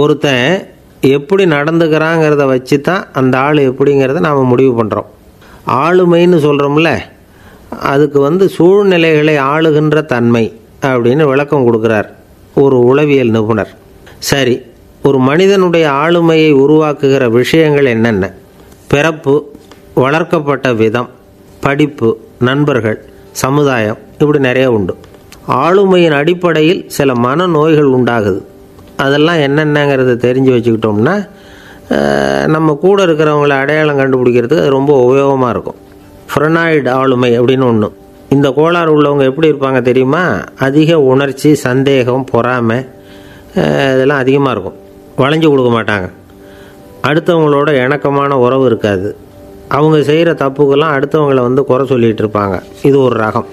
ஒருத்தன் எப்படி நடந்துக்கிறாங்கிறத வச்சு தான் அந்த ஆள் எப்படிங்கிறத நாம் முடிவு பண்ணுறோம் ஆளுமைன்னு சொல்கிறோம்ல அதுக்கு வந்து சூழ்நிலைகளை ஆளுகின்ற தன்மை அப்படின்னு விளக்கம் கொடுக்குறார் ஒரு உளவியல் நிபுணர். சரி ஒரு மனிதனுடைய ஆளுமையை உருவாக்குகிற விஷயங்கள் என்னென்ன? பிறப்பு வளர்க்கப்பட்ட விதம் படிப்பு நண்பர்கள் சமுதாயம் இப்படி நிறைய உண்டு. ஆளுமையின் அடிப்படையில் சில மனநோய்கள் உண்டாகுது. அதெல்லாம் என்னென்னங்கிறத தெரிஞ்சு வச்சுக்கிட்டோம்னா நம்ம கூட இருக்கிறவங்கள அடையாளம் கண்டுபிடிக்கிறதுக்கு அது ரொம்ப உபயோகமாக இருக்கும். ஃப்ரனாய்டு ஆளுமை அப்படின்னு ஒன்று இந்த கோளாறு உள்ளவங்க எப்படி இருப்பாங்க தெரியுமா? அதிக உணர்ச்சி சந்தேகம் பொறாமை இதெல்லாம் அதிகமாக இருக்கும். வளைஞ்சு கொடுக்க மாட்டாங்க. அடுத்தவங்களோட இணக்கமான உறவு இருக்காது. அவங்க செய்கிற தப்புக்கெல்லாம் அடுத்தவங்கள வந்து குறை சொல்லிகிட்டு இருப்பாங்க. இது ஒரு ரகம்.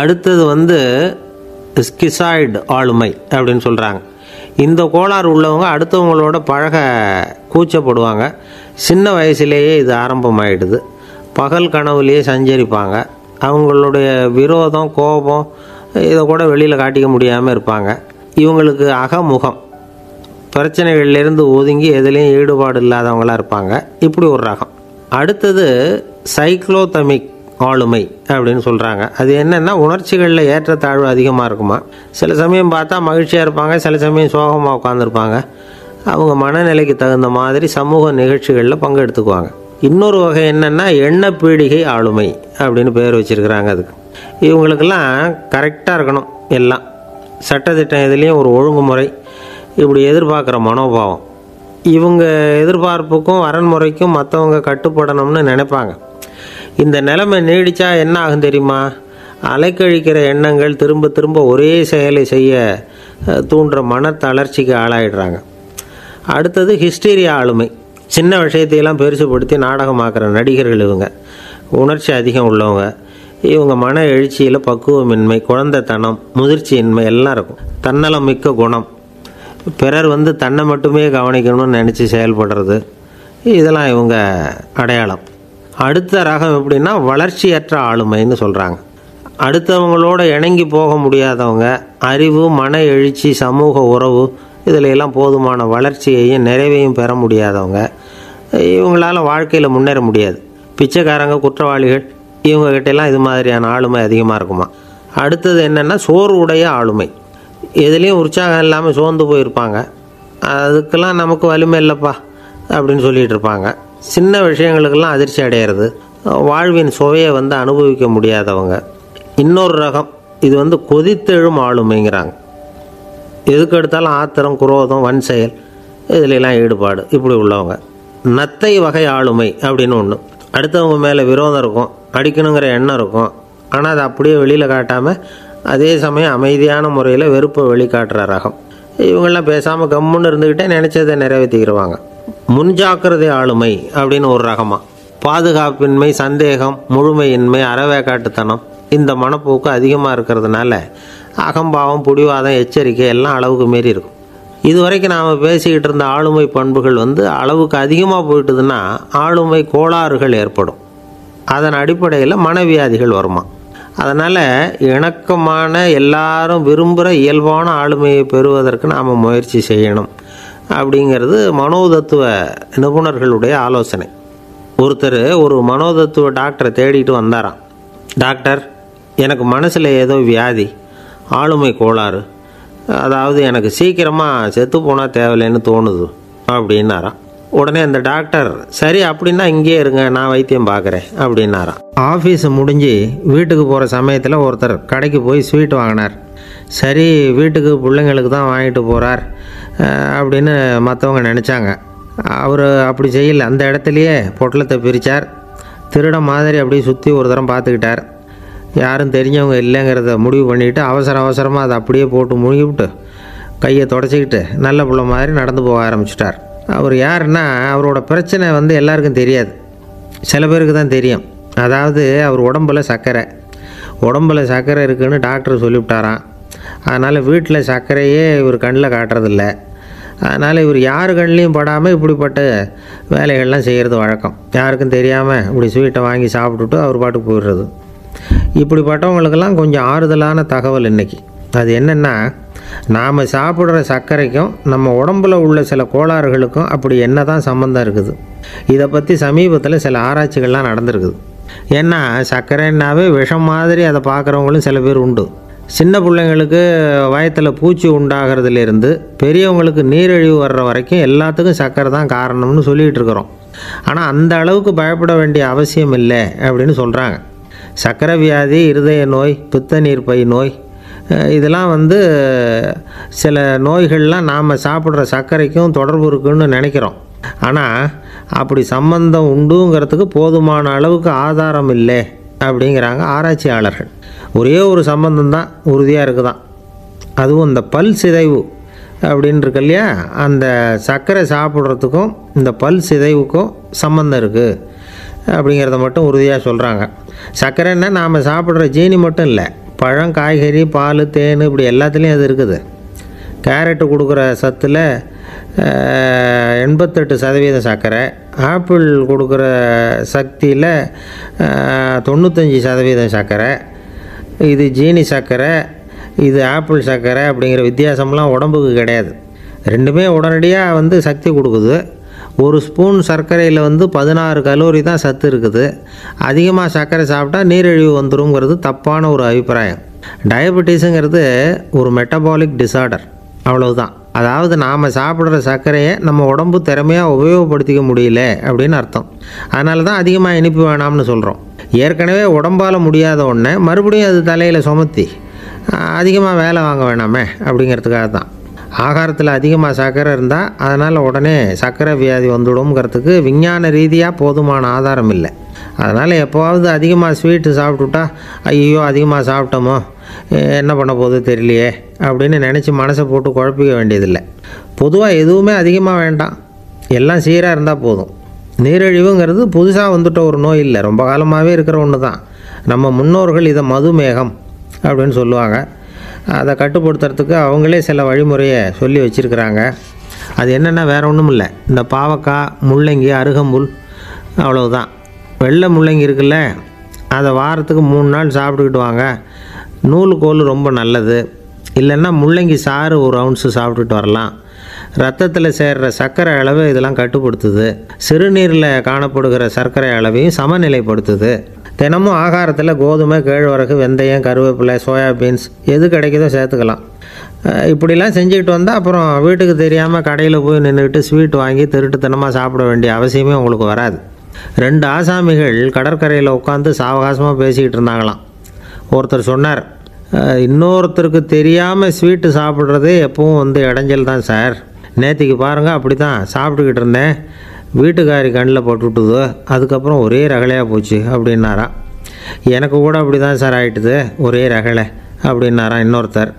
அடுத்தது வந்து ஸ்கிசாய்டு ஆளுமை அப்படின்னு சொல்கிறாங்க இந்த கோளாறு உள்ளவங்க அடுத்தவங்களோட பழக கூச்சப்படுவாங்க. சின்ன வயசுலேயே இது ஆரம்பமாயிடுது. பகல் கனவுலேயே சஞ்சரிப்பாங்க. அவங்களுடைய விரோதம் கோபம் இதை கூட வெளியில் காட்டிக்க முடியாமல் இருப்பாங்க. இவங்களுக்கு அகமுகம். பிரச்சனைகள்லேருந்து ஒதுங்கி எதுலேயும் ஈடுபாடு இல்லாதவங்களா இருப்பாங்க. இப்படி ஒரு ரகம். அடுத்தது சைக்ளோதமிக் ஆளுமை அப்படின்னு சொல்கிறாங்க அது என்னென்னா உணர்ச்சிகளில் ஏற்றத்தாழ்வு அதிகமாக இருக்குமா? சில சமயம் பார்த்தா மகிழ்ச்சியாக இருப்பாங்க சில சமயம் சோகமாக உட்காந்துருப்பாங்க அவங்க மனநிலைக்கு தகுந்த மாதிரி சமூக நிகழ்ச்சிகளில் பங்கெடுத்துக்குவாங்க இன்னொரு வகை என்னென்னா எண்ண பீடிகை ஆளுமை அப்படின்னு பேர் வச்சுருக்கிறாங்க அதுக்கு. இவங்களுக்கெல்லாம் கரெக்டாக இருக்கணும் எல்லாம். சட்டத்திட்டம் எதுலேயும் ஒரு ஒழுங்குமுறை இப்படி எதிர்பார்க்குற மனோபாவம். இவங்க எதிர்பார்ப்புக்கும் வரன்முறைக்கும் மற்றவங்க கட்டுப்படணும்னு நினைப்பாங்க. இந்த நிலைமை நீடித்தா என்ன ஆகும் தெரியுமா? அலைக்கழிக்கிற எண்ணங்கள் திரும்ப திரும்ப ஒரே செயலை செய்ய தூண்டுற மன தளர்ச்சிக்கு ஆளாயிடுறாங்க. அடுத்தது ஹிஸ்டீரியா ஆளுமை. சின்ன விஷயத்தையெல்லாம் பெருசுபடுத்தி நாடகமாக்குற நடிகர்கள் இவங்க. உணர்ச்சி அதிகம் உள்ளவங்க. இவங்க மன எழுச்சியில் பக்குவமின்மை குழந்தைத்தனம் முதிர்ச்சியின்மை எல்லாம் இருக்கும். தன்னலம் மிக்க குணம். பிறர் வந்து தன்னை மட்டுமே கவனிக்கணும்னு நினச்சி செயல்படுறது. இதெல்லாம் இவங்க அடையாளம். அடுத்த ரகம் எப்படின்னா வளர்ச்சியற்ற ஆளுமைன்னு சொல்கிறாங்க அடுத்தவங்களோட இணங்கி போக முடியாதவங்க அறிவு மன எழுச்சி சமூக உறவு இதில் எல்லாம் போதுமான வளர்ச்சியையும் நிறைவையும் பெற முடியாதவங்க இவங்களால் வாழ்க்கையில் முன்னேற முடியாது. பிச்சைக்காரங்க குற்றவாளிகள் இவங்ககிட்டலாம் இது மாதிரியான ஆளுமை அதிகமாக இருக்குமா? அடுத்தது என்னென்னா சோர்வுடைய ஆளுமை. எதுலேயும் உற்சாகம் இல்லாமல் சோர்ந்து போயிருப்பாங்க. அதுக்கெல்லாம் நமக்கு வலிமை இல்லைப்பா அப்படின்னு சொல்லிகிட்டு இருப்பாங்க. சின்ன விஷயங்களுக்கெல்லாம் அதிர்ச்சி அடையிறது. வாழ்வின் சுவையை வந்து அனுபவிக்க முடியாதவங்க. இன்னொரு ரகம் இது வந்து கொதித்தெழும் ஆளுமைங்கிறாங்க. எதுக்கு எடுத்தாலும் ஆத்திரம் குரோதம் வன் செயல் இதுலெல்லாம் ஈடுபாடு இப்படி உள்ளவங்க. நத்தை வகை ஆளுமை அப்படின்னு ஒன்று அடுத்தவங்க மேலே விரோதம் இருக்கும் அடிக்கணுங்கிற எண்ணம் இருக்கும். ஆனால் அதை அப்படியே வெளியில் காட்டாமல் அதே சமயம் அமைதியான முறையில் வெறுப்பை வெளிக்காட்டுற ரகம். இவங்கெல்லாம் பேசாமல் கம்முன்னு இருந்துக்கிட்டே நினச்சதை நிறைவேற்றிக்கிடுவாங்க முன்ஜாக்கிரதை ஆளுமை அப்படின்னு ஒரு ரகமாக பாதுகாப்பின்மை சந்தேகம் முழுமையின்மை அறவேக்காட்டுத்தனம் இந்த மனப்போக்கு அதிகமாக இருக்கிறதுனால அகம்பாவம் புடிவாதம் எச்சரிக்கை எல்லாம் அளவுக்கு மீறி இருக்கும். இதுவரைக்கும் நாம் பேசிக்கிட்டு இருந்த ஆளுமை பண்புகள் வந்து அளவுக்கு அதிகமாக போயிட்டுதுன்னா ஆளுமை கோளாறுகள் ஏற்படும். அதன் அடிப்படையில் மனவியாதிகள் வருமா. அதனால் இணக்கமான எல்லாரும் விரும்புகிற இயல்பான ஆளுமையை பெறுவதற்கு நாம் முயற்சி செய்யணும். அப்படிங்கிறது மனோதத்துவ நிபுணர்களுடைய ஆலோசனை. ஒருத்தர் ஒரு மனோதத்துவ டாக்டரை தேடிட்டு வந்தாராம். டாக்டர் எனக்கு மனசில் ஏதோ வியாதி ஆளுமை கோளாறு அதாவது எனக்கு சீக்கிரமாக செத்து போனால் தேவையில்லைன்னு தோணுது அப்படின்னாராம். உடனே அந்த டாக்டர் சரி அப்படின்னா இங்கேயே இருங்க நான் வைத்தியம் பார்க்குறேன் அப்படின்னாராம். ஆஃபீஸ் முடிஞ்சு வீட்டுக்கு போகிற சமயத்தில் ஒருத்தர் கடைக்கு போய் ஸ்வீட் வாங்கினார். சரி வீட்டுக்கு பிள்ளைங்களுக்கு தான் வாங்கிட்டு போகிறார் அப்படின்னு மற்றவங்க நினச்சாங்க. அவர் அப்படி செய்யல. அந்த இடத்துலையே பொட்டலத்தை பிரித்தார் திருட மாதிரி அப்படியே சுற்றி ஒரு தரம் பார்த்துக்கிட்டார். யாரும் தெரிஞ்சவங்க இல்லைங்கிறத முடிவு பண்ணிவிட்டு அவசர அவசரமாக அதை அப்படியே போட்டு முழுகிவிட்டு கையை தொடச்சிக்கிட்டு நல்ல பிள்ளை மாதிரி நடந்து போக ஆரம்பிச்சிட்டார். அவர் யாருன்னா அவரோட பிரச்சனை வந்து எல்லாருக்கும் தெரியாது. சில பேருக்கு தான் தெரியும். அதாவது அவர் உடம்பில் சர்க்கரை. உடம்பில் சர்க்கரை இருக்குதுன்னு டாக்டர் சொல்லிவிட்டாராம். அதனால் வீட்டில் சர்க்கரையே இவர் கண்ணில் காட்டுறதில்ல. அதனால் இவர் யார் கண்ணிலையும் படாமல் இப்படிப்பட்ட வேலைகள்லாம் செய்கிறது வழக்கம். யாருக்கும் தெரியாமல் இப்படி ஸ்வீட்டை வாங்கி சாப்பிட்டுட்டு அவர் பாட்டுக்கு போயிடுறது. இப்படிப்பட்டவங்களுக்கெல்லாம் கொஞ்சம் ஆறுதலான தகவல் இன்றைக்கி அது என்னென்னா நாம் சாப்பிட்ற சர்க்கரைக்கும் நம்ம உடம்புல உள்ள சில கோளாறுகளுக்கும் அப்படி என்ன தான் சம்மந்தம் இருக்குது. இதை பற்றி சமீபத்தில் சில ஆராய்ச்சிகள்லாம் நடந்திருக்குது. ஏன்னா சர்க்கரைன்னாவே விஷம் மாதிரி அதை பார்க்குறவங்களும் சில பேர் உண்டு. சின்ன பிள்ளைங்களுக்கு வயத்தில் பூச்சி உண்டாகிறதுலேருந்து பெரியவங்களுக்கு நீரிழிவு வர்ற வரைக்கும் எல்லாத்துக்கும் சர்க்கரை தான் காரணம்னு சொல்லிகிட்டு இருக்கிறோம். ஆனால் அந்த அளவுக்கு பயப்பட வேண்டிய அவசியம் இல்லை அப்படின்னு சொல்கிறாங்க சர்க்கரை வியாதி இருதய நோய் பித்தநீர் பை நோய் இதெல்லாம் வந்து சில நோய்கள்லாம் நாம் சாப்பிட்ற சர்க்கரைக்கும் தொடர்பு இருக்குன்னு நினைக்கிறோம். ஆனால் அப்படி சம்பந்தம் உண்டுங்கிறதுக்கு போதுமான அளவுக்கு ஆதாரம் இல்லை அப்படிங்கிறாங்க ஆராய்ச்சியாளர்கள். ஒரே ஒரு சம்பந்தம் தான் உறுதியாக இருக்குதான். அதுவும் இந்த பல் சிதைவு அப்படின்னு இருக்கு இல்லையா? அந்த சர்க்கரை சாப்பிட்றதுக்கும் இந்த பல் சிதைவுக்கும் சம்மந்தம் இருக்குது அப்படிங்கிறத மட்டும் உறுதியாக சொல்கிறாங்க சர்க்கரைன்னா நாம் சாப்பிட்ற ஜீனி மட்டும் இல்லை பழம் காய்கறி பால் தேன் இப்படி எல்லாத்துலேயும் அது இருக்குது. கேரட்டு கொடுக்குற சத்தில் எண்பத்தெட்டு சதவீதம் சர்க்கரை ஆப்பிள் கொடுக்குற சக்தியில் தொண்ணூத்தஞ்சு சதவீதம் சர்க்கரை இது ஜீனி சர்க்கரை இது ஆப்பிள் சர்க்கரை அப்படிங்கிற வித்தியாசம்லாம் உடம்புக்கு கிடையாது. ரெண்டுமே உடனடியாக வந்து சக்தி கொடுக்குது. ஒரு ஸ்பூன் சர்க்கரையில் வந்து பதினாறு கலோரி தான் சத்து இருக்குது. அதிகமாக சர்க்கரை சாப்பிட்டா நீரிழிவு வந்துருங்கிறது தப்பான ஒரு அபிப்பிராயம். டயபெட்டிஸுங்கிறது ஒரு மெட்டபாலிக் டிசார்டர். அவ்வளவுதான். அதாவது நாம் சாப்பிட்ற சர்க்கரையை நம்ம உடம்பு திறமையாக உபயோகப்படுத்திக்க முடியல அப்படின்னு அர்த்தம். அதனால தான் அதிகமாக இனிப்பு வேணாம்னு சொல்கிறோம் ஏற்கனவே உடம்பால் முடியாத ஒன்று மறுபடியும் அது தலையில் சுமத்தி அதிகமாக வேலை வாங்க வேணாமே அப்படிங்கிறதுக்காக தான் ஆகாரத்தில் அதிகமாக சர்க்கரை இருந்தால் அதனால் உடனே சர்க்கரை வியாதி வந்துடும்ங்கிறதுக்கு விஞ்ஞான ரீதியாக போதுமான ஆதாரம் இல்லை. அதனால் எப்போவாவது அதிகமாக ஸ்வீட்டு சாப்பிட்டுட்டா ஐயோ அதிகமாக சாப்பிட்டோமோ என்ன பண்ண போகுது தெரியலையே அப்படின்னு நினச்சி மனசை போட்டு குழப்பிக்க வேண்டியதில்லை. பொதுவாக எதுவுமே அதிகமாக வேண்டாம். எல்லாம் சீராக இருந்தால் போதும். நீரிழிவுங்கிறது புதுசாக வந்துட்ட ஒரு நோய் இல்லை. ரொம்ப காலமாகவே இருக்கிற ஒன்று தான் நம்ம முன்னோர்கள் இதை மதுமேகம் அப்படின்னு சொல்லுவாங்க. அதை கட்டுப்படுத்துறதுக்கு அவங்களே சில வழிமுறையை சொல்லி வச்சுருக்கிறாங்க. அது என்னென்னா வேறு ஒன்றும் இல்லை. இந்த பாவக்காய் முள்ளங்கி அருகம்புல் அவ்வளவுதான். வெள்ளை முள்ளங்கி இருக்குல்ல அதை வாரத்துக்கு மூணு நாள் சாப்பிட்டுக்கிட்டு வாங்க. நூலுக்கோல் ரொம்ப நல்லது. இல்லைன்னா முள்ளங்கி சாறு ஒரு அவுன்ஸு சாப்பிட்டுட்டு வரலாம். ரத்தத்தில் சேர்கிற சர்க்கரை அளவு இதெல்லாம் கட்டுப்படுத்துது. சிறுநீரில் காணப்படுகிற சர்க்கரை அளவையும் சமநிலைப்படுத்துது. தினமும் ஆகாரத்தில் கோதுமை கேழ்வரகு வெந்தயம் கருவேப்பிலை சோயாபீன்ஸ் எது கிடைக்குதோ சேர்த்துக்கலாம். இப்படிலாம் செஞ்சுக்கிட்டு வந்தால் அப்புறம் வீட்டுக்கு தெரியாமல் கடையில் போய் நின்றுக்கிட்டு ஸ்வீட் வாங்கி திருட்டுத்தனமாக சாப்பிட வேண்டிய அவசியமே உங்களுக்கு வராது. ரெண்டு ஆசாமிகள் கடற்கரையில் உட்காந்து சாவகாசமாக பேசிக்கிட்டு இருந்தாங்களாம். ஒருத்தர் சொன்னார் இன்னொருத்தருக்கு தெரியாமல் ஸ்வீட்டு சாப்பிட்றதே எப்பவும் வந்து இடைஞ்சல் தான் சார். நேற்றுக்கு பாருங்கள் அப்படி தான் சாப்பிட்டுக்கிட்டு இருந்தேன். வீட்டுக்காரி கண்ணில் போட்டுவிட்டுது அதுக்கப்புறம் ஒரே ரகலையாக போச்சு அப்படின்னாராம் எனக்கு கூட அப்படி தான் சார் ஆயிட்டுது ஒரே ரகலை அப்படின்னாராம் இன்னொருத்தர்.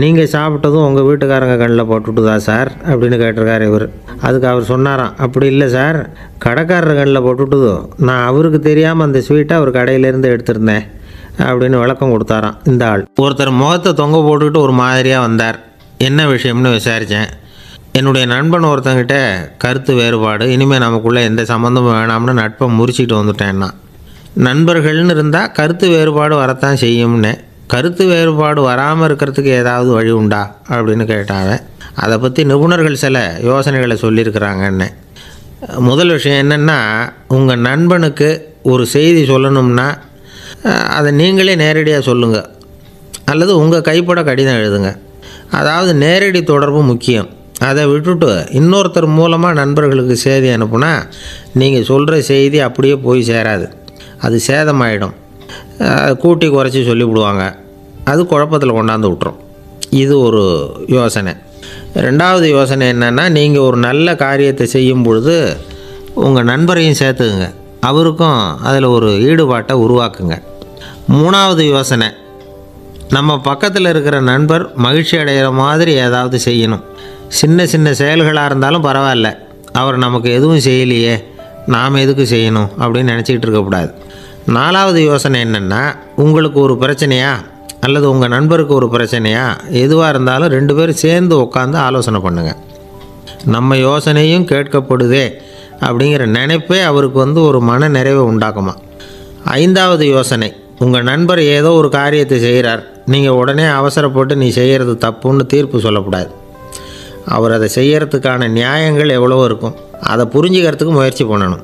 நீங்கள் சாப்பிட்டதும் உங்கள் வீட்டுக்காரங்க கண்ணில் போட்டுவிட்டுதா சார்? அப்படின்னு கேட்டிருக்காரு இவர். அதுக்கு அவர் சொன்னாராம் அப்படி இல்லை சார். கடைக்காரர் கண்ணில் போட்டுவிட்டுதோ நான் அவருக்கு தெரியாமல் அந்த ஸ்வீட்டை அவர் கடையிலேருந்து எடுத்திருந்தேன் அப்படின்னு விளக்கம் கொடுத்தாராம் இந்த ஆள். ஒருத்தர் முகத்தை தொங்க போட்டுக்கிட்டு ஒரு மாதிரியாக வந்தார். என்ன விஷயம்னு விசாரித்தேன் என்னுடைய நண்பன் ஒருத்தங்கிட்ட கருத்து வேறுபாடு இனிமேல் நமக்குள்ளே எந்த சம்மந்தமும் வேணாம்னு நட்பை முறிச்சிட்டு வந்துட்டேன்னா நண்பர்கள்னு இருந்தால் கருத்து வேறுபாடு வரத்தான் செய்யும்னு கருத்து வேறுபாடு வராமல் இருக்கிறதுக்கு ஏதாவது வழி உண்டா? அப்படின்னு கேட்டாங்க. அதை பற்றி நிபுணர்கள் சில யோசனைகளை சொல்லியிருக்கிறாங்கன்னு. முதல் விஷயம் என்னென்னா உங்கள் நண்பனுக்கு ஒரு செய்தி சொல்லணும்னா அதை நீங்களே நேரடியாக சொல்லுங்கள் அல்லது உங்கள் கைப்பட கடிதம் எழுதுங்க. அதாவது நேரடி தொடர்பு முக்கியம். அதை விட்டுட்டு இன்னொருத்தர் மூலமாக நண்பர்களுக்கு செய்தி அனுப்புனா நீங்கள் சொல்கிற செய்தி அப்படியே போய் சேராது. அது சேதமாயிடும். கூட்டி குறைச்சி சொல்லிவிடுவாங்க. அது குழப்பத்தில் கொண்டாந்து விட்டுரும். இது ஒரு யோசனை. ரெண்டாவது யோசனை என்னென்னா நீங்கள் ஒரு நல்ல காரியத்தை செய்யும் பொழுது உங்கள் நண்பரையும் சேர்த்துக்குங்க. அவருக்கும் அதில் ஒரு ஈடுபாட்டை உருவாக்குங்க. மூணாவது யோசனை நம்ம பக்கத்தில் இருக்கிற நண்பர் மகிழ்ச்சி அடைகிற மாதிரி ஏதாவது செய்யணும். சின்ன சின்ன செயல்களாக இருந்தாலும் பரவாயில்ல. அவர் நமக்கு எதுவும் செய்யலையே நாம் எதுக்கு செய்யணும் அப்படின்னு நினச்சிக்கிட்டு இருக்கக்கூடாது நாலாவது யோசனை என்னென்னா உங்களுக்கு ஒரு பிரச்சனையா அல்லது உங்கள் நண்பருக்கு ஒரு பிரச்சனையா எதுவாக இருந்தாலும் ரெண்டு பேரும் சேர்ந்து உட்காந்து ஆலோசனை பண்ணுங்கள் நம்ம யோசனையும் கேட்கப்படுதே அப்படிங்கிற நினைப்பே அவருக்கு வந்து ஒரு மன நிறைவை உண்டாக்குமா? ஐந்தாவது யோசனை உங்கள் நண்பர் ஏதோ ஒரு காரியத்தை செய்கிறார் நீங்கள் உடனே அவசரப்பட்டு நீ செய்கிறது தப்புன்னு தீர்ப்பு சொல்லக்கூடாது. அவர் அதை செய்யறதுக்கான நியாயங்கள் எவ்வளவோ இருக்கும். அதை புரிஞ்சுக்கிறதுக்கு முயற்சி பண்ணணும்.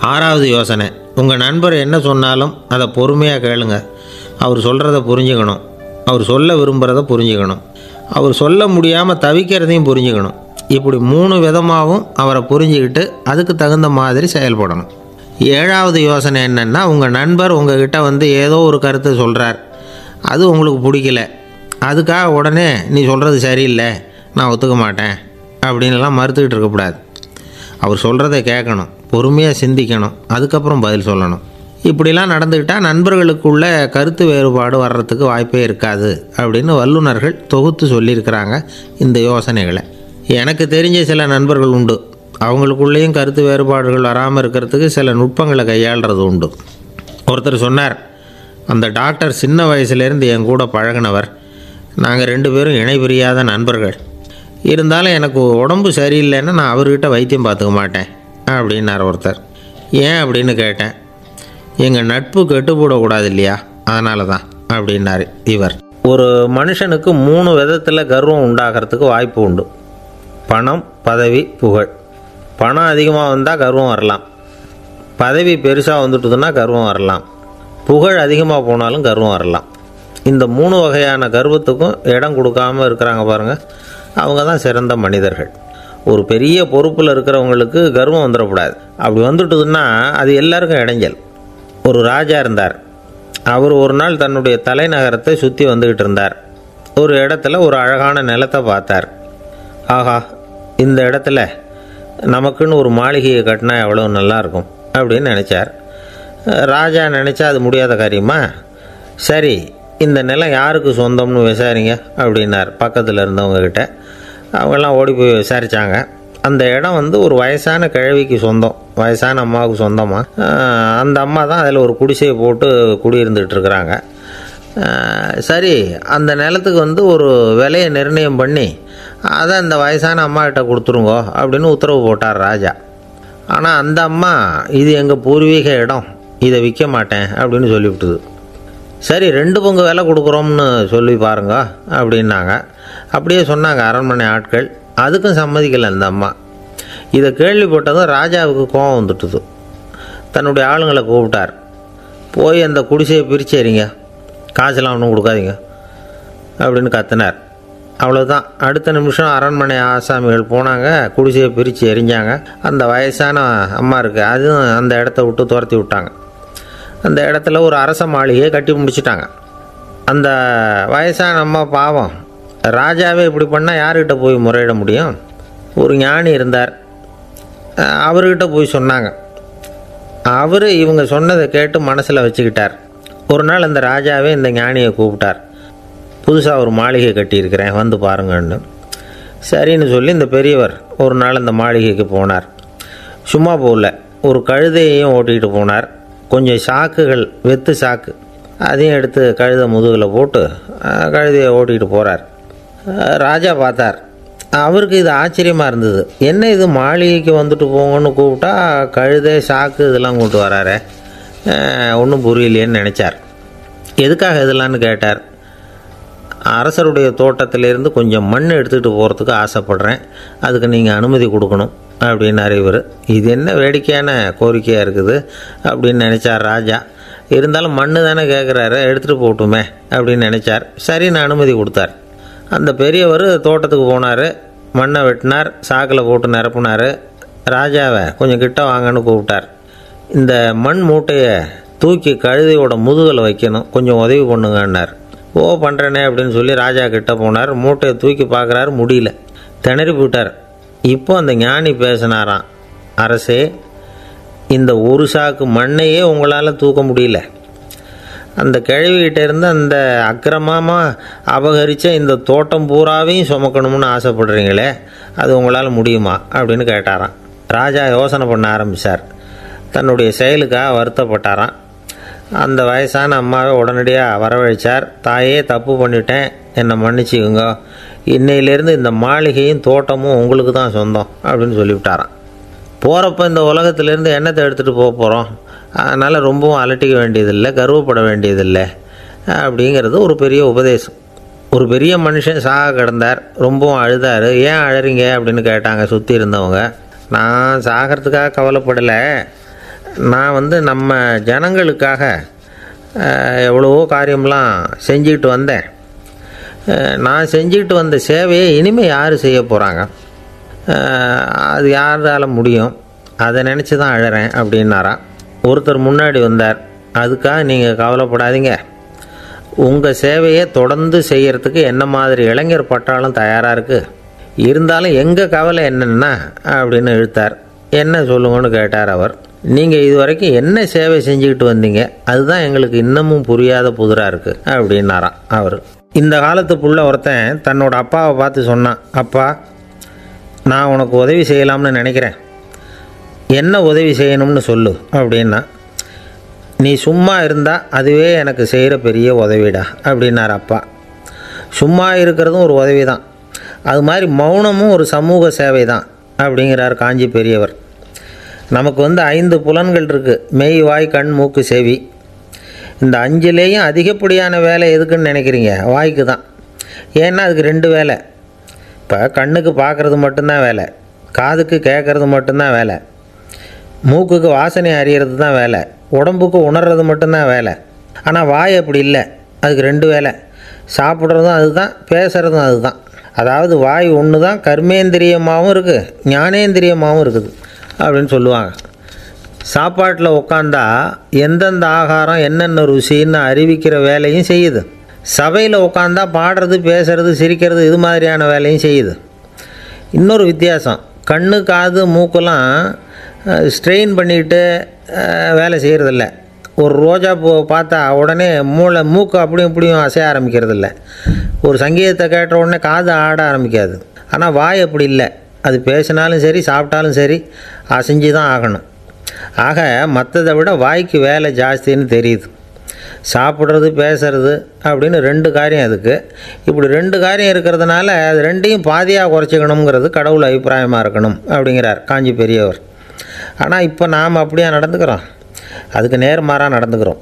ஆறாவது யோசனை உங்கள் நண்பர் என்ன சொன்னாலும் அதை பொறுமையாக கேளுங்க. அவர் சொல்கிறத புரிஞ்சுக்கணும். அவர் சொல்ல விரும்புகிறத புரிஞ்சுக்கணும். அவர் சொல்ல முடியாமல் தவிக்கிறதையும் புரிஞ்சுக்கணும். இப்படி மூணு விதமாகவும் அவரை புரிஞ்சுக்கிட்டு அதுக்கு தகுந்த மாதிரி செயல்படணும். ஏழாவது யோசனை என்னென்னா உங்கள் நண்பர் உங்ககிட்ட வந்து ஏதோ ஒரு கருத்தை சொல்கிறார் அது உங்களுக்கு பிடிக்கல. அதுக்காக உடனே நீ சொல்கிறது சரியில்லை. நான் ஒத்துக்க மாட்டேன் அப்படின்லாம் மறுத்துக்கிட்டு இருக்கக்கூடாது. அவர் சொல்கிறத கேட்கணும் பொறுமையாக சிந்திக்கணும் அதுக்கப்புறம் பதில் சொல்லணும். இப்படிலாம் நடந்துக்கிட்டால் நண்பர்களுக்குள்ள கருத்து வேறுபாடு வர்றதுக்கு வாய்ப்பே இருக்காது அப்படின்னு வல்லுநர்கள் தொகுத்து சொல்லியிருக்கிறாங்க இந்த யோசனைகளை. எனக்கு தெரிஞ்ச சில நண்பர்கள் உண்டு. அவங்களுக்குள்ளேயும் கருத்து வேறுபாடுகள் வராமல் இருக்கிறதுக்கு சில நுட்பங்களை கையாளுறது உண்டு. ஒருத்தர் சொன்னார் அந்த டாக்டர் சின்ன வயசுலேருந்து என் கூட பழகினவர். நாங்கள் ரெண்டு பேரும் இணை பிரியாத நண்பர்கள். இருந்தாலும் எனக்கு உடம்பு சரியில்லைன்னா நான் அவர்கிட்ட வைத்தியம் பார்த்துக்க மாட்டேன் அப்படின்னார் ஒருத்தர். ஏன் அப்படின்னு கேட்டேன். எங்கள் நட்பு கெட்டுப்போடக்கூடாது இல்லையா? அதனால தான் அப்படின்னாரு இவர். ஒரு மனுஷனுக்கு மூணு விதத்தில் கர்வம் உண்டாகிறதுக்கு வாய்ப்பு உண்டு. பணம் பதவி புகழ். பணம் அதிகமாக வந்தால் கர்வம் வரலாம். பதவி பெருசாக வந்துட்டுதுன்னா கர்வம் வரலாம். புகழ் அதிகமாக போனாலும் கர்வம் வரலாம். இந்த மூணு வகையான கர்வத்துக்கும் இடம் கொடுக்காம இருக்கிறாங்க பாருங்கள் அவங்க தான் சிறந்த மனிதர்கள். ஒரு பெரிய பொறுப்பில் இருக்கிறவங்களுக்கு கர்வம் வந்துடக்கூடாது. அப்படி வந்துட்டுதுன்னா அது எல்லாருக்கும் இடைஞ்சல். ஒரு ராஜா இருந்தார். அவர் ஒரு நாள் தன்னுடைய தலைநகரத்தை சுற்றி வந்துக்கிட்டு இருந்தார். ஒரு இடத்துல ஒரு அழகான நிலத்தை பார்த்தார். ஆஹா இந்த இடத்துல நமக்குன்னு ஒரு மாளிகையை கட்டினா எவ்வளோ நல்லாயிருக்கும் அப்படின்னு நினச்சார். ராஜா நினச்சா அது முடியாத காரியமா? சரி இந்த நிலம் யாருக்கு சொந்தம்னு விசாரிங்க அப்படின்னார் பக்கத்தில் இருந்தவங்கக்கிட்ட அவங்கெல்லாம் ஓடி போய் விசாரித்தாங்க அந்த இடம் வந்து ஒரு வயசான கிழவிக்கு சொந்தம். வயசான அம்மாவுக்கு சொந்தமாக அந்த அம்மா தான் அதில் ஒரு குடிசையை போட்டு குடியிருந்துகிட்டு இருக்கிறாங்க. சரி அந்த நிலத்துக்கு வந்து ஒரு விலையை நிர்ணயம் பண்ணி அதை அந்த வயசான அம்மா கிட்ட கொடுத்துருங்கோ அப்படின்னு உத்தரவு போட்டார் ராஜா. ஆனால் அந்த அம்மா இது எங்கள் பூர்வீக இடம். இதை விற்க மாட்டேன் அப்படின்னு சொல்லிவிட்டுது. சரி ரெண்டு பங்கு விலை கொடுக்குறோம்னு சொல்லி பாருங்க அப்படின்னாங்க. அப்படியே சொன்னாங்க அரண்மனை ஆட்கள். அதுக்கும் சம்மதிக்கலை அந்த அம்மா. இதை கேள்விப்பட்டதும் ராஜாவுக்கு கோபம் வந்துட்டுது. தன்னுடைய ஆளுங்களை கூப்பிட்டார். போய் அந்த குடிசையை பிரித்து எறிங்க. காசெல்லாம் ஒன்றும் கொடுக்காதீங்க அப்படின்னு கத்தினார். அவ்வளோதான் அடுத்த நிமிஷம் அரண்மனை ஆசாமிகள் போனாங்க குடிசையை பிரித்து எரிஞ்சாங்க அந்த வயசான அம்மா இருக்குது அதுவும் அந்த இடத்த விட்டு துரத்தி விட்டாங்க. அந்த இடத்துல ஒரு அரச மாளிகையை கட்டி முடிச்சிட்டாங்க. அந்த வயசான அம்மா பாவம். ராஜாவே இப்படி பண்ணால் யார்கிட்ட போய் முறையிட முடியும்? ஒரு ஞானி இருந்தார். அவர்கிட்ட போய் சொன்னாங்க. அவர் இவங்க சொன்னதை கேட்டு மனசில் வச்சுக்கிட்டார். ஒரு நாள் அந்த ராஜாவே இந்த ஞானியை கூப்பிட்டார். புதுசாக ஒரு மாளிகை கட்டியிருக்கிறேன் வந்து பாருங்கன்னு. சரின்னு சொல்லி இந்த பெரியவர் ஒரு நாள் அந்த மாளிகைக்கு போனார். சும்மா போகல ஒரு கழுதையையும் ஓட்டிகிட்டு போனார். கொஞ்சம் சாக்குகள் வெத்து சாக்கு. அதையும் எடுத்து கழுத முதுகில் போட்டு கழுதையை ஓட்டிகிட்டு போகிறார் ராஜா பார்த்தார். அவருக்கு இது ஆச்சரியமாக இருந்தது. என்ன இது மாளிகைக்கு வந்துட்டு போங்கன்னு கூப்பிட்டா கழுதை சாக்கு இதெல்லாம் கொண்டு வராரே. ஒன்றும் புரியலையேன்னு நினச்சார். எதுக்காக இதெல்லாம்னு கேட்டார். அரசருடைய தோட்டத்திலேருந்து கொஞ்சம் மண் எடுத்துகிட்டு போகிறதுக்கு ஆசைப்படுறேன். அதுக்கு நீங்கள் அனுமதி கொடுக்கணும். அப்படின்னாரு இவர். இது என்ன வேடிக்கையான கோரிக்கையாக இருக்குது அப்படின்னு நினச்சார் ராஜா. இருந்தாலும் மண் தானே கேட்குறாரு எடுத்துகிட்டு போகட்டுமே அப்படின்னு நினச்சார். சரின்னு அனுமதி கொடுத்தார். அந்த பெரியவர் தோட்டத்துக்கு போனார் மண்ணை வெட்டினார் சாக்கில் போட்டு நிரப்புனார். ராஜாவை கொஞ்சம் கிட்ட வாங்கன்னு கூப்பிட்டார். இந்த மண் மூட்டையை தூக்கி கழுதையோட முதுகில் வைக்கணும் கொஞ்சம் உதவி பண்ணுங்கன்னார். ஓ பண்ணுறேனே அப்படின்னு சொல்லி ராஜா கிட்ட போனார். மூட்டையை தூக்கி பார்க்குறாரு முடியல. திணறி போயிட்டார். இப்போ அந்த ஞானி பேசினாராம் அரசே இந்த ஒரு சாக்கு மண்ணையே உங்களால் தூக்க முடியல. அந்த கிழவிகிட்ட இருந்து அந்த அக்கிரமமாக அபகரித்த இந்த தோட்டம் பூராவையும் சுமக்கணும்னு ஆசைப்படுறீங்களே அது உங்களால் முடியுமா? அப்படின்னு கேட்டாராம். ராஜா யோசனை பண்ண ஆரம்பித்தார் தன்னுடைய செயலுக்காக வருத்தப்பட்டாராம். அந்த வயசான அம்மாவை உடனடியாக வரவழைச்சார். தாயே தப்பு பண்ணிட்டேன். என்னை மன்னிச்சுக்குங்க. இன்னையிலேருந்து இந்த மாளிகையும் தோட்டமும் உங்களுக்கு தான் சொந்தம் அப்படின்னு சொல்லிவிட்டாராம். போகிறப்ப இந்த உலகத்திலேருந்து எண்ணத்தை எடுத்துகிட்டு போக போகிறோம் அதனால் ரொம்பவும் அலட்டிக்க வேண்டியதில்லை கர்வப்பட வேண்டியதில்லை அப்படிங்கிறது ஒரு பெரிய உபதேசம். ஒரு பெரிய மனுஷன் சாக கிடந்தார் ரொம்பவும் அழுதார். ஏன் அழறீங்க? அப்படின்னு கேட்டாங்க சுற்றி இருந்தவங்க. நான் சாகிறதுக்காக கவலைப்படலை. நான் வந்து நம்ம ஜனங்களுக்காக எவ்வளவோ காரியம்லாம் செஞ்சுக்கிட்டு வந்தேன். நான் செஞ்சுக்கிட்டு வந்த சேவையை இனிமேல் யார் செய்ய போகிறாங்க அது யாரால் முடியும்? அதை நினச்சி தான் அழகிறேன் அப்படின்னாராம் ஒருத்தர் முன்னாடி வந்தார். அதுக்காக நீங்கள் கவலைப்படாதீங்க. உங்கள் சேவையை தொடர்ந்து செய்கிறதுக்கு என்ன மாதிரி இளைஞர் பட்டாலும் தயாராக இருக்குது இருந்தாலும் எங்கள் கவலை என்னென்னா அப்படின்னு இழுத்தார். என்ன சொல்லுங்கன்னு கேட்டார் அவர். நீங்கள் இது வரைக்கும் என்ன சேவை செஞ்சுக்கிட்டு வந்தீங்க? அதுதான் எங்களுக்கு இன்னமும் புரியாத புதிராக இருக்குது அப்படின்னாராம் அவர். இந்த காலத்து புள்ள ஒருத்தன் தன்னோட அப்பாவை பார்த்து சொன்னான் அப்பா நான் உனக்கு உதவி செய்யலாம்னு நினைக்கிறேன். என்ன உதவி செய்யணும்னு சொல்லு அப்படின்னா நீ சும்மா இருந்தால் அதுவே எனக்கு செய்கிற பெரிய உதவிடா அப்படின்னார் அப்பா. சும்மா இருக்கிறதும் ஒரு உதவி தான் அது மாதிரி மௌனமும் ஒரு சமூக சேவை தான் அப்படிங்கிறார் காஞ்சி பெரியவர். நமக்கு வந்து ஐந்து புலன்கள் இருக்குது மெய் வாய் கண் மூக்கு செவி. இந்த அஞ்சுலேயும் அதிகப்படியான வேலை எதுக்குன்னு நினைக்கிறீங்க? வாய்க்கு தான். ஏன்னா அதுக்கு ரெண்டு வேலை. இப்போ கண்ணுக்கு பார்க்குறது மட்டும்தான் வேலை. காதுக்கு கேட்குறது மட்டும்தான் வேலை. மூக்குக்கு வாசனை அறியறது தான் வேலை. உடம்புக்கு உணர்றது மட்டும்தான் வேலை. ஆனால் வாய் அப்படி இல்லை. அதுக்கு ரெண்டு வேலை. சாப்பிட்றதும் அதுதான் பேசுகிறதும் அதுதான். அதாவது வாய் ஒன்று தான் கர்மேந்திரியமாகவும் இருக்குது ஞானேந்திரியமாகவும் இருக்குது. அப்படின்னு சொல்லுவாங்க. சாப்பாட்டில் உட்காந்தா எந்தெந்த ஆகாரம் என்னென்ன ருசின்னு அறிவிக்கிற வேலையும் செய்யுது. சபையில் உட்காந்தா பாடுறது பேசுறது சிரிக்கிறது இது மாதிரியான வேலையும் செய்யுது. இன்னொரு வித்தியாசம். கண்ணு காது மூக்கெல்லாம் ஸ்ட்ரெயின் பண்ணிட்டு வேலை செய்கிறதில்ல ஒரு ரோஜா பூ பார்த்தா உடனே மூளை மூக்கு அப்படியும் இப்படியும் அசைய ஆரம்பிக்கிறதில்ல. ஒரு சங்கீதத்தை கேட்ட உடனே காது ஆட ஆரம்பிக்காது. ஆனால் வாய் அப்படி இல்லை. அது பேசினாலும் சரி சாப்பிட்டாலும் சரி அசைஞ்சு தான் ஆகணும். ஆக மற்றதை விட வாய்க்கு வேலை ஜாஸ்தின்னு தெரியுது. சாப்பிட்றது பேசுறது அப்படின்னு ரெண்டு காரியம் அதுக்கு. இப்படி ரெண்டு காரியம் இருக்கிறதுனால அது ரெண்டையும் பாதியாக குறைச்சிக்கணுங்கிறது கடவுள் அபிப்பிராயமாக இருக்கணும் அப்படிங்கிறார் காஞ்சி பெரியவர். ஆனால் இப்போ நாம் அப்படியே நடந்துக்கிறோம்? அதுக்கு நேர்மாறாக நடந்துக்கிறோம்.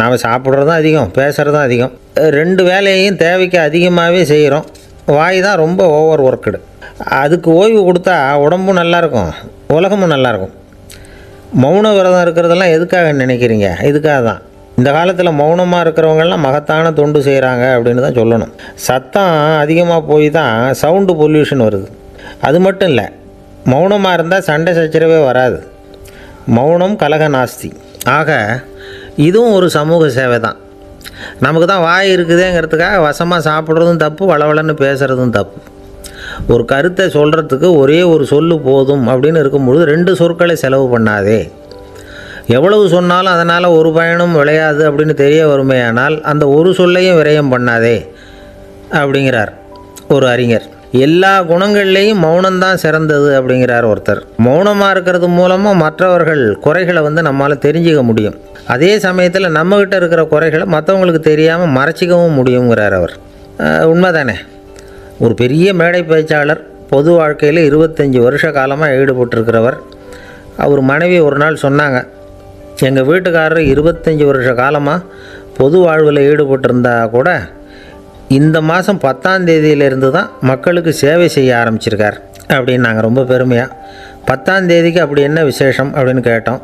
நாம் சாப்பிட்றதும் அதிகம் பேசுகிறதும் அதிகம். ரெண்டு வேலையையும் தேவைக்கு அதிகமாகவே செய்கிறோம். வாய் தான் ரொம்ப ஓவர் ஒர்க்குடு அதுக்கு ஓய்வு கொடுத்தா உடம்பும் நல்லாயிருக்கும் உலகமும் நல்லாயிருக்கும் மௌன விரதம் இருக்கிறதெல்லாம் எதுக்காக நினைக்கிறீங்க? இதுக்காக தான். இந்த காலத்தில் மௌனமாக இருக்கிறவங்கெல்லாம் மகத்தான தொண்டு செய்கிறாங்க அப்படின்னு தான் சொல்லணும். சத்தம் அதிகமாக போய் தான் சவுண்டு பொல்யூஷன் வருது. அது மட்டும் இல்லை மௌனமாக இருந்தால் சண்டை சச்சரவே வராது. மௌனம் கலக நாஸ்தி. ஆக இதுவும் ஒரு சமூக சேவை தான். நமக்கு தான் வாய் இருக்குதேங்கிறதுக்காக வசமாக சாப்பிட்றதும் தப்பு வளவளன்னு பேசுகிறதும் தப்பு. ஒரு கருத்தை சொல்கிறதுக்கு ஒரே ஒரு சொல்லு போதும் அப்படின்னு இருக்கும்பொழுது ரெண்டு சொற்களை செலவு பண்ணாதே. எவ்வளவு சொன்னாலும் அதனால் ஒரு பயனும் விளையாது அப்படின்னு தெரிய வருமேயானால் அந்த ஒரு சொல்லையும் விரயம் பண்ணாதே அப்படிங்கிறார் ஒரு அறிஞர். எல்லா குணங்கள்லேயும் மௌனம்தான் சிறந்தது அப்படிங்கிறார் ஒருத்தர். மௌனமாக இருக்கிறது மூலமாக மற்றவர்கள் குறைகளை வந்து நம்மால் தெரிஞ்சுக்க முடியும். அதே சமயத்தில் நம்மக்கிட்ட இருக்கிற குறைகளை மற்றவங்களுக்கு தெரியாமல் மறைச்சிக்கவும் முடியுங்கிறார் அவர். உண்மைதானே? ஒரு பெரிய மேடை பேச்சாளர் பொது வாழ்க்கையில் இருபத்தஞ்சி வருஷ காலமாக ஈடுபட்டிருக்கிறவர். அவர் மனைவி ஒரு நாள் சொன்னாங்க எங்கள் வீட்டுக்காரர் இருபத்தஞ்சி வருஷ காலமாக பொது வாழ்வில் ஈடுபட்டிருந்தா கூட இந்த மாதம் பத்தாம் தேதியிலிருந்து தான் மக்களுக்கு சேவை செய்ய ஆரம்பிச்சிருக்கார் அப்படின்னு நாங்கள் ரொம்ப பெருமையாக பத்தாம் தேதிக்கு அப்படி என்ன விசேஷம்? அப்படின்னு கேட்டோம்.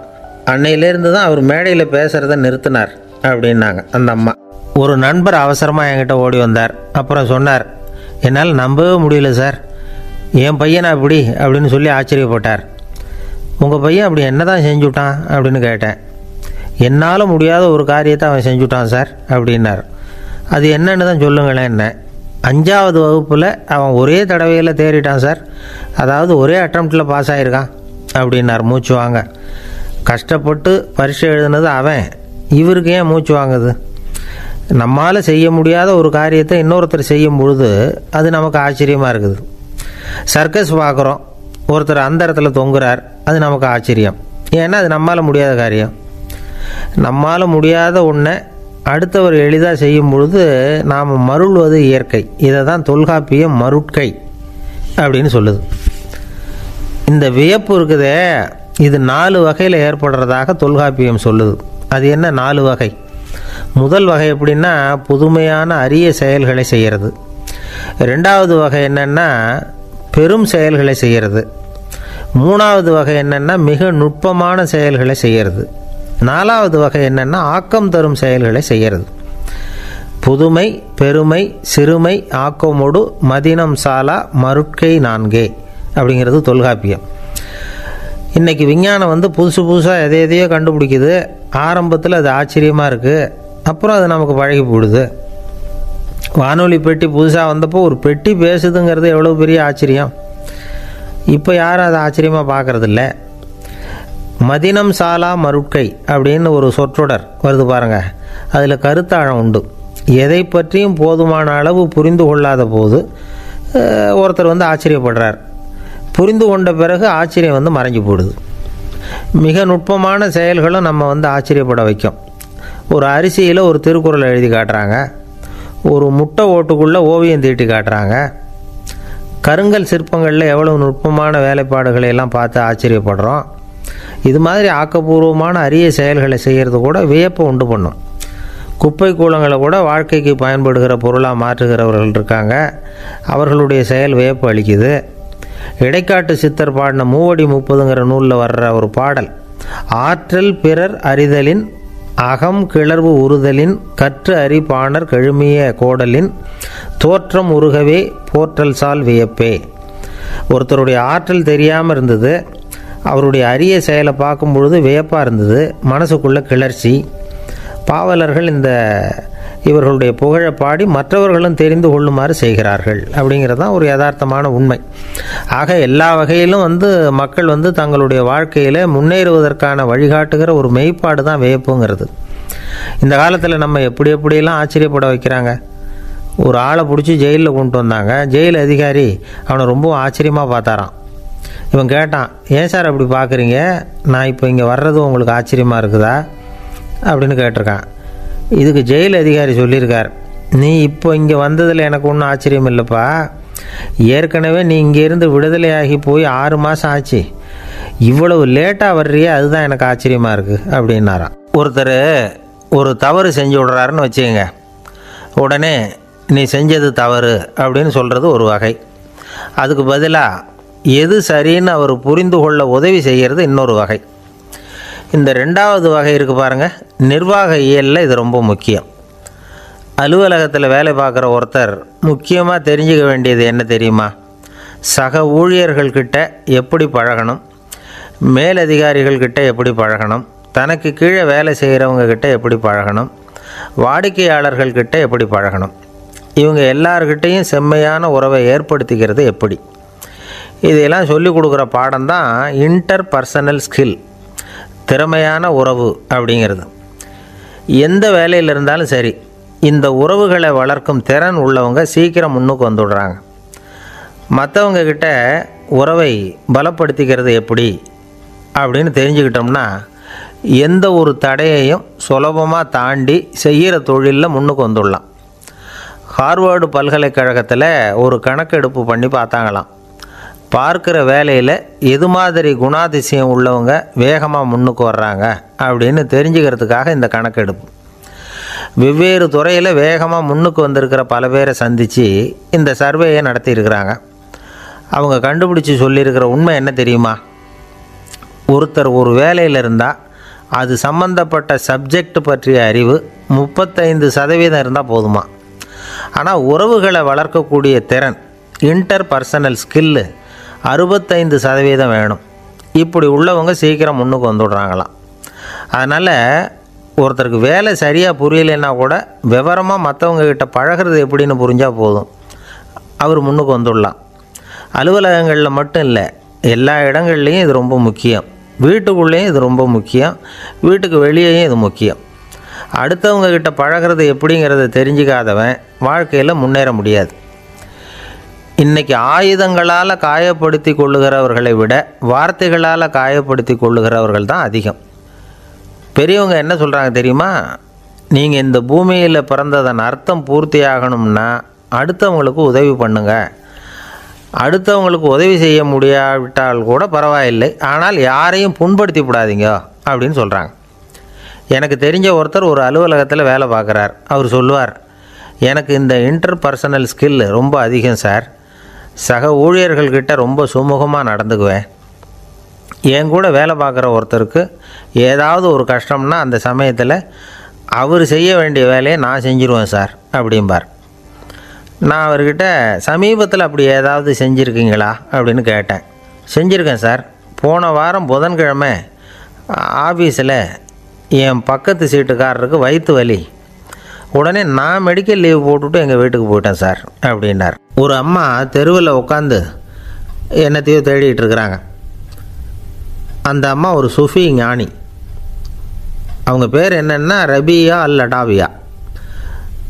அன்னையிலேருந்து தான் அவர் மேடையில் பேசுகிறத நிறுத்தினார் அப்படின்னாங்க அந்த அம்மா. ஒரு நண்பர் அவசரமாக என்கிட்ட ஓடி வந்தார் அப்புறம் சொன்னார் என்னால் நம்பவே முடியல சார். என் பையனை அப்படி அப்படின்னு சொல்லி ஆச்சரியப்பட்டார். உங்கள் பையன் அப்படி என்ன தான் செஞ்சுட்டான் அப்படின்னு கேட்டேன். என்னால் முடியாத ஒரு காரியத்தை அவன் செஞ்சுட்டான் சார் அப்படின்னார். அது என்னன்னு தான் சொல்லுங்களேன் என்ன. அஞ்சாவது வகுப்பில் அவன் ஒரே தடவையில் தேறிட்டான் சார். அதாவது ஒரே அட்டம்ப்டில் பாஸ் ஆகிருக்கான் அப்படின்னார் மூச்சு வாங்க. கஷ்டப்பட்டு பரீட்சை எழுதுனது அவன். இவருக்கு ஏன் மூச்சு வாங்குது? நம்மால் செய்ய முடியாத ஒரு காரியத்தை இன்னொருத்தர் செய்யும் பொழுது அது நமக்கு ஆச்சரியமாக இருக்குது. சர்க்கஸ் பார்க்குறோம். ஒருத்தர் அந்த இடத்துல தொங்குறார் அது நமக்கு ஆச்சரியம். ஏன்னா அது நம்மால் முடியாத காரியம். நம்மால் முடியாத ஒன்றை அடுத்தவர் எளிதாக செய்யும் பொழுது நாம் மருள்வது இயற்கை. இதை தான் தொல்காப்பியம் மருட்கை அப்படின்னு சொல்லுது. இந்த வியப்பு இருக்குதே இது நாலு வகையில் ஏற்படுறதாக தொல்காப்பியம் சொல்லுது. அது என்ன? நாலு வகை. முதல் வகை எப்படின்னா புதுமையான அரிய செயல்களை செய்கிறது. ரெண்டாவது வகை என்னென்னா பெரும் செயல்களை செய்கிறது. மூணாவது வகை என்னென்னா மிக நுட்பமான செயல்களை செய்கிறது. நாலாவது வகை என்னென்னா ஆக்கம் தரும் செயல்களை செய்கிறது. புதுமை பெருமை சிறுமை ஆக்கமோடு மதினம் சாலா மருட்கை நான்கே அப்படிங்கிறது தொல்காப்பியம். இன்றைக்கி விஞ்ஞானம் வந்து புதுசு புதுசாக எதை எதையோ கண்டுபிடிக்குது. ஆரம்பத்தில் அது ஆச்சரியமாக இருக்குது அப்புறம் அது நமக்கு பழகி போடுது வானொலி பெட்டி புதுசாக வந்தப்போ ஒரு பெட்டி பேசுதுங்கிறது எவ்வளோ பெரிய ஆச்சரியம். இப்போ யாரும் அதை ஆச்சரியமாக பார்க்குறதில்ல மதினம் சாலா மருட்கை அப்படின்னு ஒரு சொற்றொடர் வருது பாருங்கள் அதில் கருத்தாழம் உண்டு. எதை பற்றியும் போதுமான அளவு புரிந்து கொள்ளாத போது ஒருத்தர் வந்து ஆச்சரியப்படுறார். புரிந்து கொண்ட பிறகு ஆச்சரியம் வந்து மறைஞ்சு போடுது. மிக நுட்பமான செயல்களும் நம்ம வந்து ஆச்சரியப்பட வைக்கும். ஒரு அரிசியில் ஒரு திருக்குறள் எழுதி காட்டுறாங்க. ஒரு முட்டை ஓட்டுக்குள்ளே ஓவியம் தீட்டி காட்டுறாங்க. கருங்கல் சிற்பங்களில் எவ்வளவு நுட்பமான வேலைப்பாடுகளை எல்லாம் பார்த்து ஆச்சரியப்படுறோம். இது மாதிரி ஆக்கப்பூர்வமான அரிய செயல்களை செய்கிறது கூட வியப்பை உண்டு பண்ணும். குப்பை கூலங்களை கூட வாழ்க்கைக்கு பயன்படுகிற பொருளாக மாற்றுகிறவர்கள் இருக்காங்க. அவர்களுடைய செயல் வியப்பு அளிக்குது. இடைக்காட்டு சித்தர் பாடின மூவடி முப்பதுங்கிற நூலில் வர்ற ஒரு பாடல் ஆற்றல் பிறர் அறிதலின் அகம் கிளர்வு உறுதலின் கற்று அறிபாணர் கழுமிய கெழுமிய கோடலின் தோற்றம் உருகவே போற்றல் சால் வியப்பே. ஒருத்தருடைய ஆற்றல் தெரியாமல் இருந்தது. அவருடைய அரிய செயலை பார்க்கும் பொழுது வியப்பாக இருந்தது. மனசுக்குள்ள கிளர்ச்சி. பாவலர்கள் இந்த இவர்களுடைய புகழை பாடி மற்றவர்களும் தெரிந்து கொள்ளுமாறு செய்கிறார்கள் அப்படிங்கிறது தான் ஒரு யதார்த்தமான உண்மை. ஆக எல்லா வகையிலும் வந்து மக்கள் வந்து தங்களுடைய வாழ்க்கையில் முன்னேறுவதற்கான வழிகாட்டுகிற ஒரு மெய்ப்பாடு தான் வியப்புங்கிறது இந்த காலத்தில் நம்ம எப்படி எப்படியெல்லாம் ஆச்சரியப்பட வைக்கிறாங்க? ஒரு ஆளை பிடிச்சி ஜெயிலில் கொண்டு வந்தாங்க. ஜெயில் அதிகாரி அவனை ரொம்ப ஆச்சரியமாக பார்த்தாராம். இவன் கேட்டான் ஏன் சார் அப்படி பார்க்குறீங்க? நான் இப்போ இங்கே வர்றது உங்களுக்கு ஆச்சரியமாக இருக்குதா? அப்படின்னு கேட்டிருக்கான். இதுக்கு ஜெயில் அதிகாரி சொல்லியிருக்கார். நீ இப்போ இங்கே வந்ததில் எனக்கு ஒன்றும் ஆச்சரியம் இல்லைப்பா. ஏற்கனவே நீ இங்கேருந்து விடுதலையாகி போய் ஆறு மாதம் ஆச்சு. இவ்வளவு லேட்டாக வர்றியே அதுதான் எனக்கு ஆச்சரியமாக இருக்குது அப்படின்னாராம். ஒருத்தர் ஒரு தவறு செஞ்சு விடுறாருன்னு வச்சுக்கோங்க. உடனே நீ செஞ்சது தவறு அப்படின்னு சொல்கிறது ஒரு வகை. அதுக்கு பதிலாக எது சரின்னு அவர் புரிந்து கொள்ள உதவி செய்கிறது இன்னொரு வகை. இந்த ரெண்டாவது வகை இருக்குது பாருங்கள் நிர்வாக இயலில் இது ரொம்ப முக்கியம். அலுவலகத்தில் வேலை பார்க்குற ஒருத்தர் முக்கியமாக தெரிஞ்சுக்க வேண்டியது என்ன தெரியுமா? சக ஊழியர்கள்கிட்ட எப்படி பழகணும்? மேலதிகாரிகள்கிட்ட எப்படி பழகணும்? தனக்கு கீழே வேலை செய்கிறவங்கக்கிட்ட எப்படி பழகணும்? வாடிக்கையாளர்கள்கிட்ட எப்படி பழகணும்? இவங்க எல்லார்கிட்டேயும் செம்மையான உறவை ஏற்படுத்திக்கிறது எப்படி? இதையெல்லாம் சொல்லிக் கொடுக்குற பாடம் தான் இன்டர் பர்சனல் ஸ்கில் திறமையான உறவு அப்படிங்கிறது. எந்த வேலையில் இருந்தாலும் சரி இந்த உறவுகளை வளர்க்கும் திறன் உள்ளவங்க சீக்கிரம் முன்னுக்கு வந்துடுறாங்க. மற்றவங்கக்கிட்ட உறவை பலப்படுத்திக்கிறது எப்படி அப்படின்னு தெரிஞ்சுக்கிட்டோம்னா எந்த ஒரு தடையையும் சுலபமாக தாண்டி செய்கிற தொழிலில் முன்னுக்கு வந்துடலாம். ஹார்வர்டு பல்கலைக்கழகத்தில் ஒரு கணக்கெடுப்பு பண்ணி பார்த்தாங்களாம். பார்க்குற வேலையில் எது மாதிரி குணாதிசயம் உள்ளவங்க வேகமாக முன்னுக்கு வர்றாங்க அப்படின்னு தெரிஞ்சுக்கிறதுக்காக இந்த கணக்கெடுப்பு வெவ்வேறு துறையில் வேகமாக முன்னுக்கு வந்திருக்கிற பல பேரை சந்தித்து இந்த சர்வேயை நடத்தியிருக்கிறாங்க அவங்க கண்டுபிடிச்சி சொல்லியிருக்கிற உண்மை என்ன தெரியுமா? ஒருத்தர் ஒரு வேலையில் இருந்தால் அது சம்பந்தப்பட்ட சப்ஜெக்ட் பற்றிய அறிவு முப்பத்தைந்து சதவீதம் இருந்தால் போதுமா? ஆனால் உறவுகளை வளர்க்கக்கூடிய திறன் இன்டர் பர்சனல் ஸ்கில்லு அறுபத்தைந்து சதவீதம் வேணும். இப்படி உள்ளவங்க சீக்கிரம் முன்னுக்கு வந்துடுறாங்களாம். அதனால் ஒருத்தருக்கு வேலை சரியாக புரியலைன்னா கூட விவரமாக மற்றவங்கக்கிட்ட பழகிறது எப்படின்னு புரிஞ்சால் போதும். அவர் முன்னுக்கு வந்துடலாம். அலுவலகங்களில் மட்டும் இல்லை எல்லா இடங்கள்லையும் இது ரொம்ப முக்கியம். வீட்டுக்குள்ளேயும் இது ரொம்ப முக்கியம். வீட்டுக்கு வெளியேயும் இது முக்கியம். அடுத்தவங்கக்கிட்ட பழகிறது எப்படிங்கிறத தெரிஞ்சுக்காதவன் வாழ்க்கையில் முன்னேற முடியாது. இன்னைக்கு ஆயுதங்களால் காயப்படுத்தி கொள்ளுகிறவர்களை விட வார்த்தைகளால் காயப்படுத்தி கொள்ளுகிறவர்கள் தான் அதிகம். பெரியவங்க என்ன சொல்கிறாங்க தெரியுமா? நீங்கள் இந்த பூமியில் பிறந்ததன் அர்த்தம் பூர்த்தி ஆகணும்னா அடுத்தவங்களுக்கு உதவி பண்ணுங்க. அடுத்தவங்களுக்கு உதவி செய்ய முடியாவிட்டால் கூட பரவாயில்லை. ஆனால் யாரையும் புண்படுத்தி விடாதீங்க அப்படின்னு சொல்கிறாங்க எனக்கு தெரிஞ்ச ஒருத்தர் ஒரு அலுவலகத்தில் வேலை பார்க்குறார். அவர் சொல்லுவார் எனக்கு இந்த இன்டர் பர்சனல் ஸ்கில் ரொம்ப அதிகம் சார். சக ஊழியர்கள்கிட்ட ரொம்ப சுமூகமாக நடந்துக்குவேன். என் கூட வேலை பார்க்குற ஒருத்தருக்கு ஏதாவது ஒரு கஷ்டம்னா அந்த சமயத்தில் அவர் செய்ய வேண்டிய வேலையை நான் செஞ்சிருவேன் சார் அப்படிம்பார். நான் அவர்கிட்ட சமீபத்தில் அப்படி ஏதாவது செஞ்சுருக்கீங்களா? அப்படின்னு கேட்டேன். செஞ்சுருக்கேன் சார். போன வாரம் புதன்கிழமை ஆஃபீஸில் என் பக்கத்து சீட்டுக்காரருக்கு வயிற்று வலி. உடனே நான் மெடிக்கல் லீவ் போட்டுவிட்டு எங்கள் வீட்டுக்கு போயிட்டேன் சார் அப்படின்னார். ஒரு அம்மா தெருவில் உட்காந்து என்னத்தையோ தேடிட்டு இருக்கிறாங்க. அந்த அம்மா ஒரு சுஃபி ஞானி. அவங்க பேர் என்னென்னா ரபியா அல் லடாவியா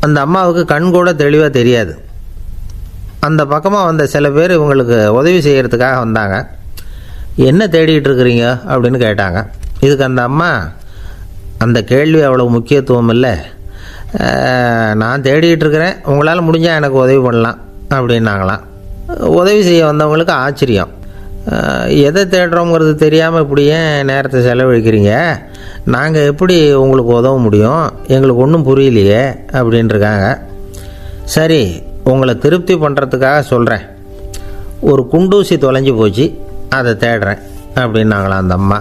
அந்த அம்மாவுக்கு கண் கூட தெளிவாக தெரியாது. அந்த பக்கமாக வந்த சில பேர் இவங்களுக்கு உதவி செய்கிறதுக்காக வந்தாங்க. என்ன தேடிட்டு இருக்கிறீங்க? அப்படின்னு கேட்டாங்க. இதுக்கு அந்த அம்மா அந்த கேள்வி அவ்வளோ முக்கியத்துவம் இல்லை. நான் தேடிட்டு இருக்கிறேன் உங்களால் முடிஞ்சால் எனக்கு உதவி பண்ணலாம் அப்படின்னாங்களாம் உதவி செய்ய வந்தவங்களுக்கு ஆச்சரியம். எதை தேடுறோங்கிறது தெரியாமல் இப்படி ஏன் நேரத்தை செலவழிக்கிறீங்க? நாங்கள் எப்படி உங்களுக்கு உதவ முடியும்? எங்களுக்கு ஒன்றும் புரியலையே அப்படின்ட்டுருக்காங்க சரி உங்களை திருப்தி பண்ணுறதுக்காக சொல்கிறேன் ஒரு குண்டூசி தொலைஞ்சு போச்சு அதை தேடுறேன் அப்படின்னாங்களாம் அந்த அம்மா.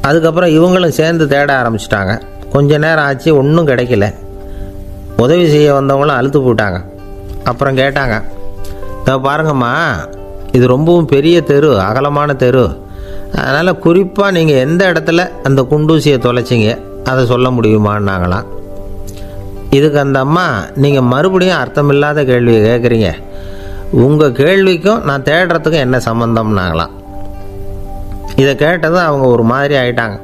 அதுக்கப்புறம் இவங்களும் சேர்ந்து தேட ஆரம்பிச்சிட்டாங்க. கொஞ்ச நேரம் ஆச்சு ஒன்றும் கிடைக்கல. உதவி செய்ய வந்தவங்களும் அழுத்து போட்டாங்க அப்புறம் கேட்டாங்க இதை பாருங்கம்மா இது ரொம்பவும் பெரிய தெரு அகலமான தெரு. அதனால் குறிப்பாக நீங்கள் எந்த இடத்துல அந்த குண்டூசியை தொலைச்சிங்க அதை சொல்ல முடியுமான்னாங்களாம். இதுக்கு அந்த அம்மா நீங்கள் மறுபடியும் அர்த்தமில்லாத கேள்வியை கேட்குறீங்க உங்கள் கேள்விக்கும் நான் தேடுறதுக்கும் என்ன சம்மந்தம்னாங்களாம் இதை கேட்டதும் அவங்க ஒரு மாதிரி ஆயிட்டாங்க.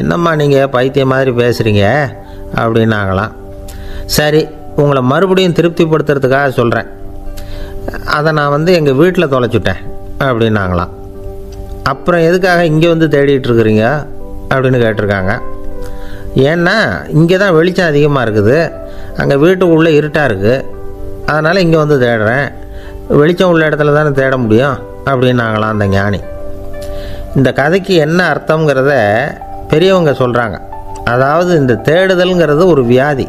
என்னம்மா நீங்கள் பைத்தியம் மாதிரி பேசுகிறீங்க அப்படின்னாங்களாம். சரி உங்களை மறுபடியும் திருப்திப்படுத்துறதுக்காக சொல்கிறேன் அதை நான் வந்து எங்கள் வீட்டில் தொலைச்சுட்டேன் அப்படின்னாங்களாம். அப்புறம் எதுக்காக இங்கே வந்து தேடிட்டுருக்குறீங்க அப்படின்னு கேட்டிருக்காங்க. ஏன்னா இங்கே தான் வெளிச்சம் அதிகமாக இருக்குது. அங்கே வீட்டுக்குள்ளே இருட்டாக இருக்குது அதனால் இங்கே வந்து தேடுறேன். வெளிச்சம் உள்ள இடத்துல தானே தேட முடியும்? அப்படின்னாங்களாம் அந்த ஞானி. இந்த கதைக்கு என்ன அர்த்தங்கிறத பெரியவங்க சொல்கிறாங்க அதாவது இந்த தேடுதல்ங்கிறது ஒரு வியாதி.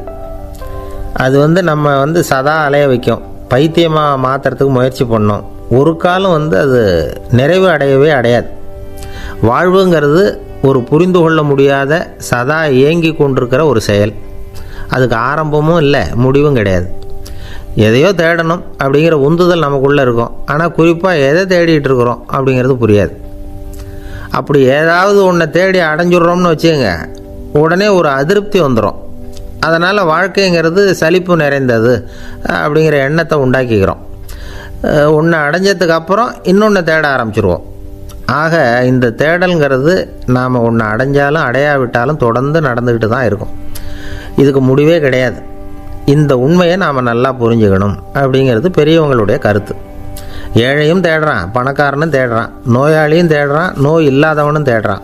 அது வந்து நம்ம வந்து சதா அலைய வைக்கும். பைத்தியமாக மாற்றுறதுக்கு முயற்சி பண்ணோம். ஒரு காலம் வந்து அது நிறைவு அடையவே அடையாது. வாழ்வுங்கிறது ஒரு புரிந்து கொள்ள முடியாத சதா ஏங்கி கொண்டிருக்கிற ஒரு செயல். அதுக்கு ஆரம்பமும் இல்லை முடிவும் கிடையாது. எதையோ தேடணும் அப்படிங்கிற உந்துதல் நமக்குள்ளே இருக்கும். ஆனால் குறிப்பாக எதை தேடிட்டு இருக்கிறோம் அப்படிங்கிறது புரியாது. அப்படி ஏதாவது ஒன்றை தேடி அடைஞ்சிடுறோம்னு வச்சுங்க உடனே ஒரு அதிருப்தி வந்துடும் அதனால் வாழ்க்கைங்கிறது சலிப்பு நிறைந்தது அப்படிங்கிற எண்ணத்தை உண்டாக்கிக்கிறோம். ஒன்று அடைஞ்சதுக்கு அப்புறம் இன்னொன்று தேட ஆரம்பிச்சிருவோம். ஆக இந்த தேடல்ங்கிறது நாம் ஒன்று அடைஞ்சாலும் அடையாவிட்டாலும் தொடர்ந்து நடந்துக்கிட்டு தான் இருக்கும். இதுக்கு முடிவே கிடையாது. இந்த உண்மையை நாம் நல்லா புரிஞ்சுக்கணும் அப்படிங்கிறது பெரியவங்களுடைய கருத்து. ஏழையும் தேடுறான் பணக்காரனும் தேடுறான் நோயாளியும் தேடுறான் நோய் இல்லாதவனும் தேடுறான்.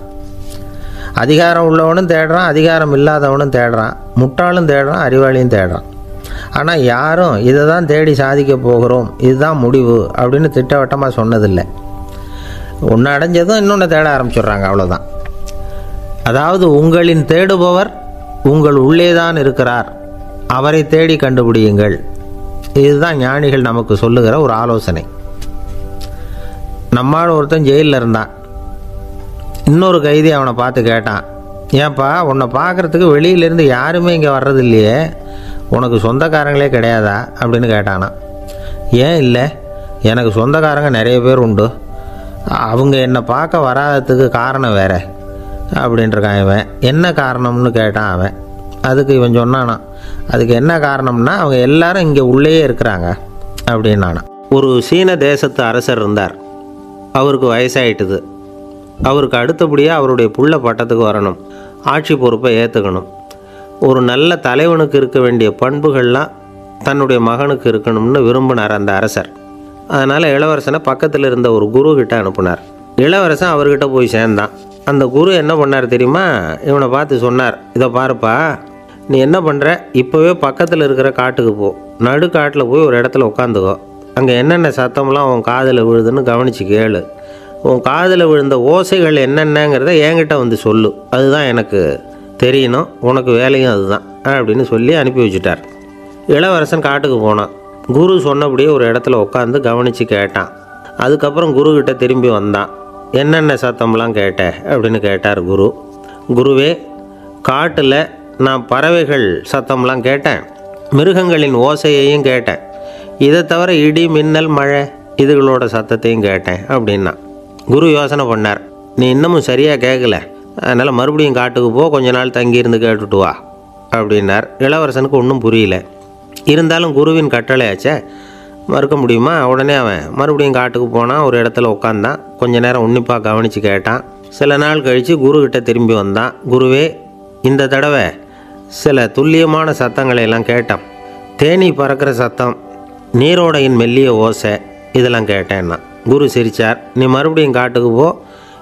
அதிகாரம் உள்ளவனும் தேடுறான் அதிகாரம் இல்லாதவனும் தேடுறான் முட்டாளும் தேடுறான் அறிவாளியும் தேடுறான். ஆனால் யாரும் இதை தான் தேடி சாதிக்க போகிறோம் இதுதான் முடிவு அப்படின்னு திட்டவட்டமாக சொன்னதில்லை. ஒன்று அடைஞ்சதும் இன்னொன்று தேட ஆரம்பிச்சிடுறாங்க அவ்வளோதான் அதாவது உங்களின் தேடுபவர் உங்கள் உள்ளே தான் இருக்கிறார் அவரை தேடி கண்டுபிடியுங்கள். இதுதான் ஞானிகள் நமக்கு சொல்லுகிற ஒரு ஆலோசனை. நம்மால் ஒருத்தன் ஜெயிலில் இருந்தான். இன்னொரு கைதி அவனை பார்த்து கேட்டான் ஏன்பா உன்னை பார்க்குறதுக்கு வெளியிலேருந்து யாருமே இங்கே வர்றது இல்லையே உனக்கு சொந்தக்காரங்களே கிடையாதா? அப்படின்னு கேட்டானா ஏன் இல்லை எனக்கு சொந்தக்காரங்க நிறைய பேர் உண்டு. அவங்க என்னை பார்க்க வராததுக்கு காரணம் வேற அப்படின்ட்டுருக்கான் இவன். என்ன காரணம்னு கேட்டான் அவன். அதுக்கு இவன் சொன்னானா அதுக்கு என்ன காரணம்னா அவங்க எல்லாரும் இங்கே உள்ளேயே இருக்கிறாங்க அப்படின்னானா ஒரு சீன தேசத்து அரசர் இருந்தார். அவருக்கு வயசாயிட்டுது. அவருக்கு அடுத்தபடியாக அவருடைய புள்ள பட்டத்துக்கு வரணும். ஆட்சி பொறுப்பை ஏற்றுக்கணும் ஒரு நல்ல தலைவனுக்கு இருக்க வேண்டிய பண்புகள்லாம் தன்னுடைய மகனுக்கு இருக்கணும்னு விரும்பினார் அந்த அரசர். அதனால் இளவரசனை பக்கத்தில் இருந்த ஒரு குரு கிட்ட அனுப்புனார். இளவரசன் அவர்கிட்ட போய் சேர்ந்தான். அந்த குரு என்ன பண்ணார் தெரியுமா? இவனை பார்த்து சொன்னார் இதை பாருப்பா நீ என்ன பண்ணுற இப்போவே பக்கத்தில் இருக்கிற காட்டுக்கு போ. நடு காட்டில் போய் ஒரு இடத்துல உட்காந்துக்கோ. அங்கே என்னென்ன சத்தம்லாம் உன் காதில் விழுதுன்னு கவனித்து கேளு. உன் காதில் விழுந்த ஓசைகள் என்னென்னங்கிறத என்கிட்ட வந்து சொல்லு. அதுதான் எனக்கு தெரியணும். உனக்கு வேலையும் அதுதான் அப்படின்னு சொல்லி அனுப்பி வச்சுட்டார். இளவரசன் காட்டுக்கு போனான். குரு சொன்னபடியே ஒரு இடத்துல உட்காந்து கவனித்து கேட்டான். அதுக்கப்புறம் குரு திரும்பி வந்தான். என்னென்ன சத்தம்லாம் கேட்ட? அப்படின்னு கேட்டார் குரு. குருவே காட்டில் நான் பறவைகள் சத்தம்லாம் கேட்டேன். மிருகங்களின் ஓசையையும் கேட்டேன். இதை தவிர இடி மின்னல் மழை இதுகளோட சத்தத்தையும் கேட்டேன் அப்படின்னா. குரு யோசனை பண்ணார். நீ இன்னமும் சரியாக கேட்கல அதனால் மறுபடியும் காட்டுக்கு போ. கொஞ்ச நாள் தங்கியிருந்து கேட்டுட்டு வா. அப்படின்னார். இளவரசனுக்கு ஒன்றும் புரியல. இருந்தாலும் குருவின் கட்டளையாச்சே. மறுக்க முடியுமா? உடனே அவன் மறுபடியும் காட்டுக்கு போனான் ஒரு இடத்துல உட்காந்தான் கொஞ்ச நேரம் உன்னிப்பாக கவனித்து கேட்டான். சில நாள் கழித்து குருக்கிட்ட திரும்பி வந்தான். குருவே இந்த தடவை சில துல்லியமான சத்தங்களை எல்லாம் கேட்டான். தேனி பறக்கிற சத்தம் நீரோடையின் மெல்லிய ஓசை இதெல்லாம் கேட்டேன்னா. குரு சிரிச்சார் நீ மறுபடியும் காட்டுக்கு போ.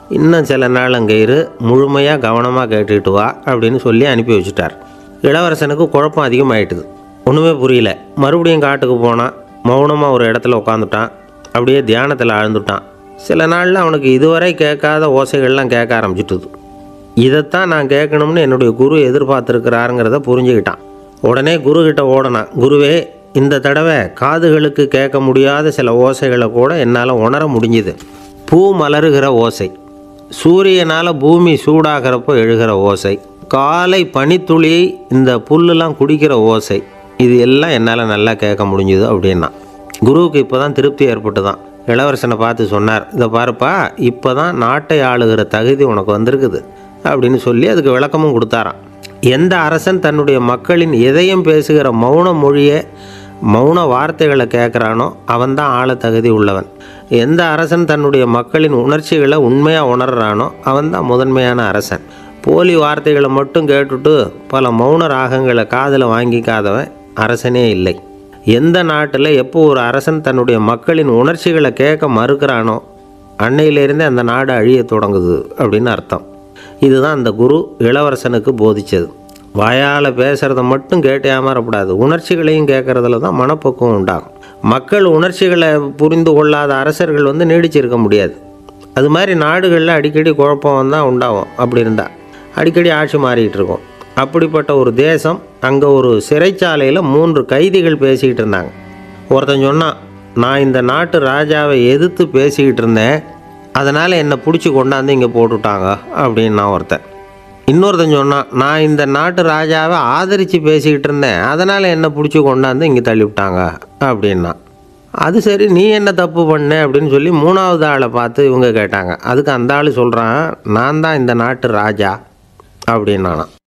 இன்னும் சில நாள் அங்கே இரு. முழுமையாக கவனமாக கேட்டுக்கிட்டு வா அப்படின்னு சொல்லி அனுப்பி வச்சுட்டார். இளவரசனுக்கு குழப்பம் அதிகமாயிட்டுது. ஒன்றுமே புரியல. மறுபடியும் காட்டுக்கு போனான் மௌனமாக ஒரு இடத்துல உட்காந்துட்டான் அப்படியே தியானத்தில் ஆழ்ந்துட்டான். சில நாளில் அவனுக்கு இதுவரை கேட்காத ஓசைகள்லாம் கேட்க ஆரம்பிச்சிட்டுது. இதைத்தான் நான் கேட்கணும்னு என்னுடைய குரு எதிர்பார்த்துருக்கிறாருங்கிறத புரிஞ்சுக்கிட்டான். உடனே குரு கிட்ட ஓடனான். குருவே இந்த தடவை காதுகளுக்கு கேட்க முடியாத சில ஓசைகளை கூட என்னால் உணர முடிஞ்சுது. பூ மலருகிற ஓசை. சூரியனால் பூமி சூடாகிறப்போ எழுகிற ஓசை. காலை பனித்துளி இந்த புல்லுலாம் குடிக்கிற ஓசை. இது எல்லாம் என்னால் நல்லா கேட்க முடிஞ்சுது அப்படின்னா. குருவுக்கு இப்போ தான் திருப்தி ஏற்பட்டு தான் இளவரசனை பார்த்து சொன்னார் இதை பாருப்பா இப்போ தான் நாட்டை ஆளுகிற தகுதி உனக்கு வந்திருக்குது அப்படின்னு சொல்லி அதுக்கு விளக்கமும் கொடுத்தாராம். எந்த அரசன் தன்னுடைய மக்களின் எதையும் பேசுகிற மௌன மொழியை மௌன வார்த்தைகளை கேட்குறானோ அவன்தான் ஆள தகுதி உள்ளவன். எந்த அரசன் தன்னுடைய மக்களின் உணர்ச்சிகளை உண்மையாக உணர்றானோ அவன்தான் முதன்மையான அரசன். போலி வார்த்தைகளை மட்டும் கேட்டுட்டு பல மௌன ராகங்களை காதில் வாங்கிக்காதவன் அரசனே இல்லை. எந்த நாட்டில் எப்போ ஒரு அரசன் தன்னுடைய மக்களின் உணர்ச்சிகளை கேட்க மறுக்கிறானோ அன்னையிலிருந்தே அந்த நாடு அழியத் தொடங்குது அப்படின்னு அர்த்தம். இதுதான் அந்த குரு இளவரசனுக்கு போதிச்சது. வாயால் பேசுகிறத மட்டும் கேட்டு ஏமாறப்படாது உணர்ச்சிகளையும் கேட்குறதுல தான் மனப்பக்குவம் உண்டாகும். மக்கள் உணர்ச்சிகளை புரிந்து கொள்ளாத அரசர்கள் வந்து நீடிச்சிருக்க முடியாது. அது மாதிரி நாடுகளில் அடிக்கடி குழப்பம் தான் உண்டாகும். அப்படி இருந்தால் அடிக்கடி ஆட்சி மாறிக்கிட்டு இருக்கும். அப்படிப்பட்ட ஒரு தேசம் அங்கே ஒரு சிறைச்சாலையில் மூன்று கைதிகள் பேசிக்கிட்டு இருந்தாங்க. ஒருத்தன் சொன்னான் நான் இந்த நாட்டு ராஜாவை எதிர்த்து பேசிக்கிட்டு இருந்தேன். அதனால் என்னை பிடிச்சி கொண்டாந்து இங்கே போட்டுட்டாங்க. அப்படின்னு நான் ஒருத்தன். இன்னொருத்தன் சொன்னான் நான் இந்த நாட்டு ராஜாவை ஆதரித்து பேசிக்கிட்டு இருந்தேன். அதனால் என்னை பிடிச்சி கொண்டாந்து இங்கே தள்ளிவிட்டாங்க. அப்படின்னா அது சரி நீ என்ன தப்பு பண்ண? அப்படின்னு சொல்லி மூணாவது ஆளை பார்த்து இவங்க கேட்டாங்க. அதுக்கு அந்த ஆள் சொல்கிறான் நான் தான் இந்த நாட்டு ராஜா. அப்படின்னானான்